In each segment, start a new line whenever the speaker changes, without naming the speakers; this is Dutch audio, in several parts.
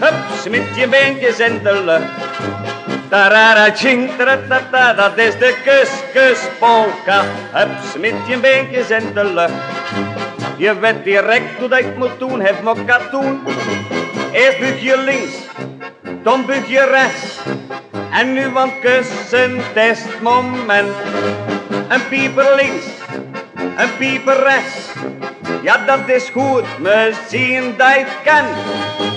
hups met je beentjes in de lucht. Tarara ching, taratata, dat is de kus, kus, polka. Hups met je beentjes in de lucht. Je weet direct hoe dat ik moet doen, heb me katoen. Eerst buig je links, dan buig je rechts. En nu van kussen testmoment. Een pieper links, een pieper rechts. Ja, dat is goed, we zien dat je kan.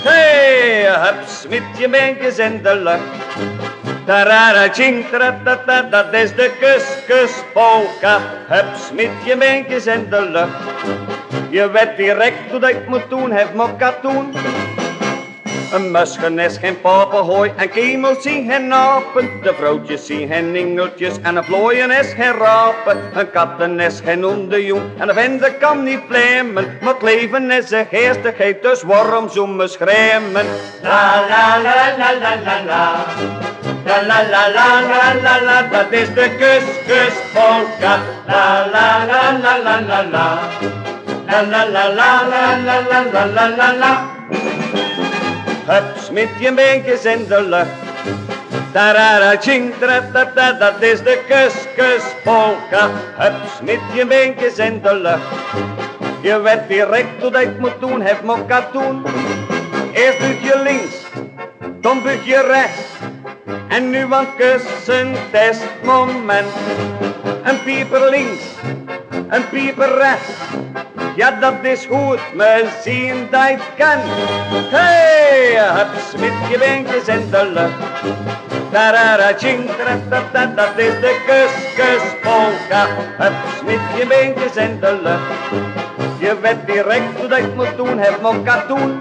Hey, hups, met je beentjes in de lucht. Tarara, ching, taratata, dat is de kus, kus, polka. Hups, met je beentjes in de lucht. Je weet direct hoe dat ik moet doen, heb me katoen. Een musken is geen papenhooi en kemels zien geen napen. De vrouwtjes zien geen engeltjes en een vlooien is geen rapen. Een katten is geen onderjoen en een vinden kan niet vlemmen. Maar het leven is een geestigheid, dus waarom zo me schreeuwen? La la la la la la la. La la la la la la la, dat is de kus, kus, polka. La la la la la la la. La la la la la la la la la la la. Hups, met je beentjes in de lucht. Tarara, ching, dat is de kus, kus, polka. Hups, met je beentjes in. Je weet direct hoe ik moet doen, heb me katoen. Eerst buig je links, dan buig je rechts. En nu een kussen testmoment. Een pieper links, een pieper rechts. Ja, dat is goed, we zien dat je kan. Hey, hups, met je beentjes in de lucht. Tarara, ching, taratata, dat is de kus, kus, polka. Hups, met je beentjes in de lucht. Je weet direct dat ik moet doen, heb me katoen.